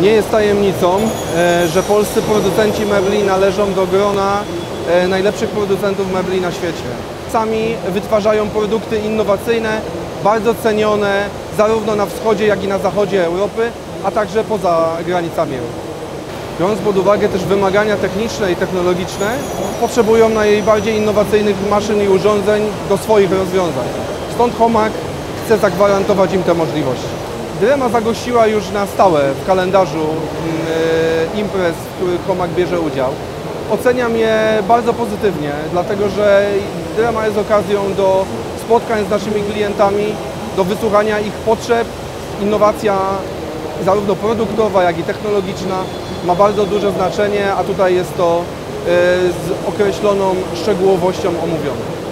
Nie jest tajemnicą, e, że polscy producenci mebli należą do grona e, najlepszych producentów mebli na świecie. Sami wytwarzają produkty innowacyjne, bardzo cenione zarówno na wschodzie, jak i na zachodzie Europy, a także poza granicami Europy. Biorąc pod uwagę też wymagania techniczne i technologiczne, potrzebują najbardziej innowacyjnych maszyn i urządzeń do swoich rozwiązań. Stąd Homak chce zagwarantować im te możliwości. Drema zagościła już na stałe w kalendarzu mm, imprez, w których Homak bierze udział. Oceniam je bardzo pozytywnie, dlatego że Drema jest okazją do spotkań z naszymi klientami, do wysłuchania ich potrzeb. Innowacja zarówno produktowa, jak i technologiczna ma bardzo duże znaczenie, a tutaj jest to e, z określoną szczegółowością omówione.